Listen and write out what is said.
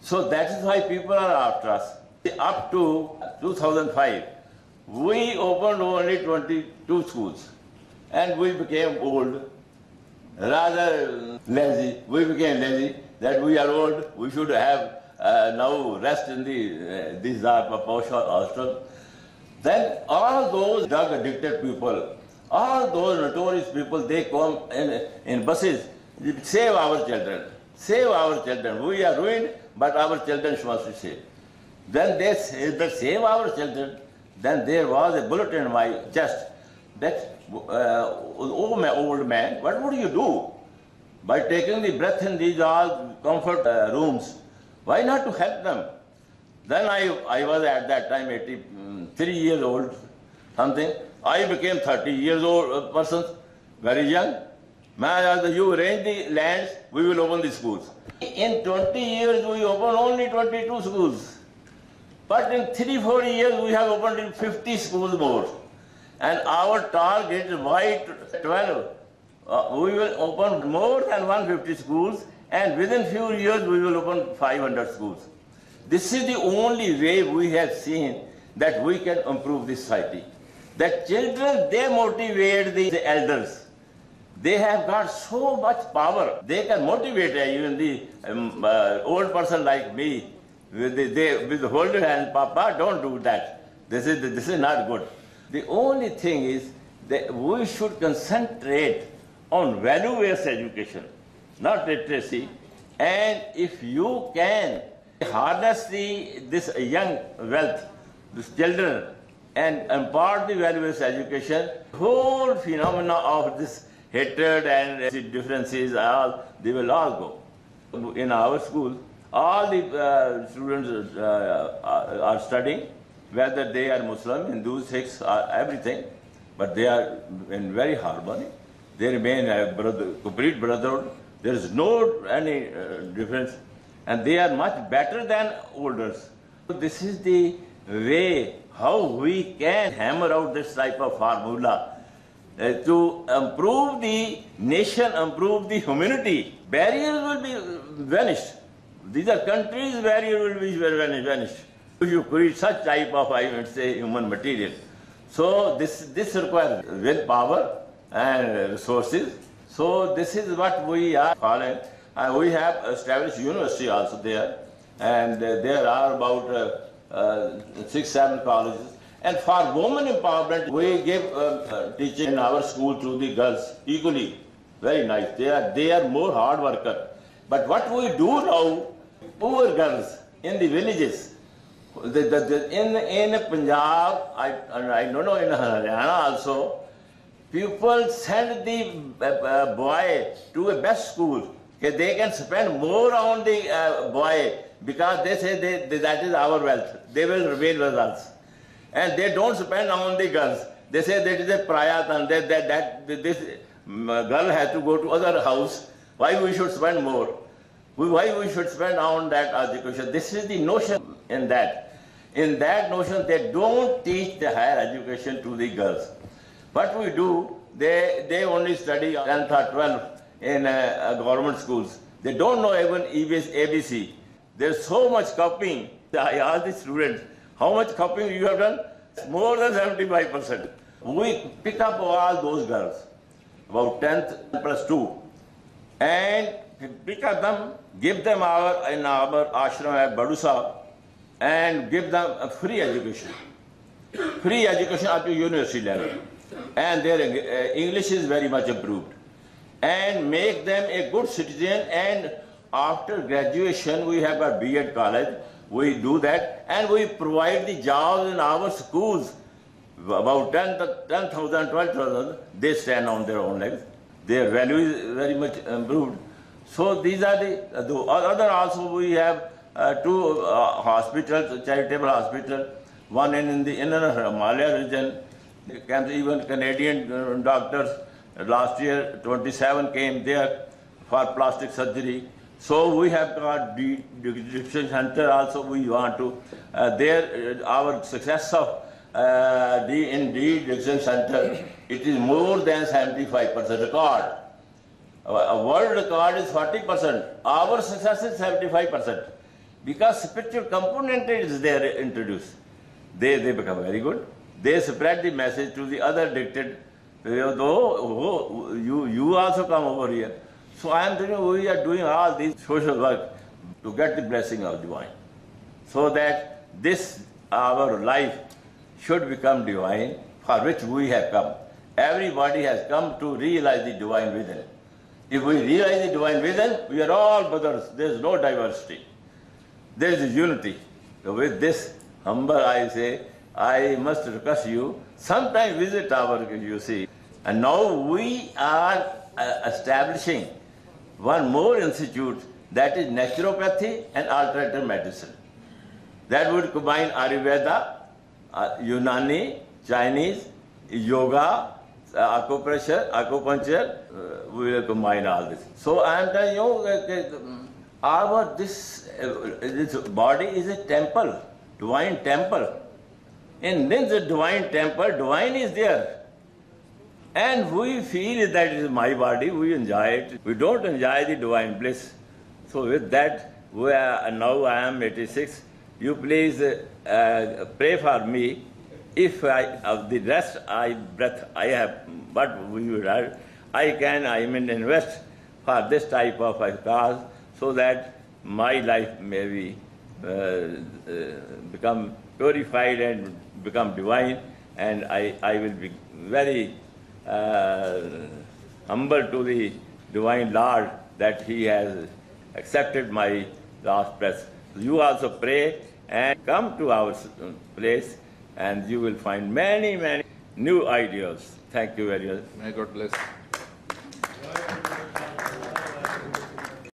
So that is why people are after us. Up to 2005, we opened only 22 schools and we became old, rather lazy. We became lazy that we are old, we should have uh, now rest in the, uh, these are posh hostels. Then all those drug addicted people, all those notorious people, they come in, in buses, save our children, save our children. We are ruined, but our children must be saved. Then they, say, they save our children. Then there was a bullet in my chest that, uh, oh my old man, what would you do? By taking the breath in these all comfort uh, rooms, why not to help them? Then I, I was at that time 83 years old, something. I became 30 years old uh, person, very young. Man, you arrange the lands, we will open the schools. In 20 years, we opened only 22 schools. But in 3 4 years, we have opened 50 schools more. And our target is by 12. Uh, we will open more than 150 schools, and within few years, we will open 500 schools. This is the only way we have seen that we can improve the society. That children, they motivate the elders. They have got so much power. They can motivate even the um, uh, old person like me. With the, they, with hold hand, Papa, don't do that. This is, this is not good. The only thing is that we should concentrate on value-based education, not literacy. And if you can harness the, this young wealth, these children, and impart the value-based education, whole phenomena of this hatred and differences, all they will all go. In our school, all the uh, students uh, are studying, whether they are Muslim, Hindus, Sikhs, everything, but they are in very harmony. They remain a brother, complete brotherhood. There is no any uh, difference, and they are much better than olders. So this is the way how we can hammer out this type of formula uh, to improve the nation, improve the humanity. Barriers will be vanished. These are countries barriers will be vanished. If you create such type of, I would say, human material. So this, this requires willpower and resources. So this is what we are calling. And we have established university also there. And uh, there are about uh, uh, six, seven colleges. And for women empowerment, we give uh, uh, teaching in our school to the girls equally. Very nice. They are, they are more hard worker. But what we do now, poor girls in the villages, the, the, the, in, in Punjab, I, I don't know, in Haryana also, people send the uh, boy to a best school. They can spend more on the uh, boy because they say they, that is our wealth. They will remain with us. And they don't spend on the girls. They say that is a prayat that, that, that this mm, uh, girl has to go to other house. Why we should spend more? Why we should spend on that education? This is the notion in that. In that notion, they don't teach the higher education to the girls. What we do, they, they only study 10th or 12th in uh, uh, government schools. They don't know even ABC. There's so much copying. I asked the students, how much copying you have done? More than 75%. We pick up all those girls, about 10th plus 2, and pick up them, give them our, in our ashram at Baru Sahib, and give them a free education. Free education up to university level. And their uh, English is very much improved. And make them a good citizen and after graduation we have a B.Ed college, we do that and we provide the jobs in our schools. About 10,000, 10, 12,000, they stand on their own legs. Their value is very much improved. So these are the, the other also we have uh, two uh, hospitals, charitable hospital, one in, in the inner Himalaya region, even Canadian doctors last year 27 came there for plastic surgery. So we have got the de-addiction center also we want to. Uh, there our success of uh, the indeed de-addiction center, it is more than 75% record. A world record is 40%. Our success is 75%. because spiritual component is there introduced. They, they become very good. They spread the message to the other addicted. Though, you, you also come over here. So I am telling we are doing all this social work to get the blessing of divine. So that this, our life, should become divine, for which we have come. Everybody has come to realize the divine within. If we realize the divine within, we are all brothers. There is no diversity. There is unity. So with this humble, I say, I must request you, sometime visit our, you see. And now we are uh, establishing one more institute that is naturopathy and alternative medicine. That would combine Ayurveda, uh, Unani, Chinese, yoga, uh, acupressure, acupuncture. Uh, we will combine all this. So I am telling you, uh, our this uh, this body is a temple, divine temple. In this divine temple, divine is there. And we feel that it is my body, we enjoy it. We don't enjoy the divine bliss. So with that, we are, now I am 86. You please uh, pray for me. If I, of the rest I breath I have, but we would have, I can, I mean, invest for this type of a cause so that my life may be uh, uh, become purified and become divine, and I, I will be very Uh, humble to the divine Lord that He has accepted my last breath. You also pray and come to our uh, place, and you will find many, many new ideas. Thank you very much. May God bless.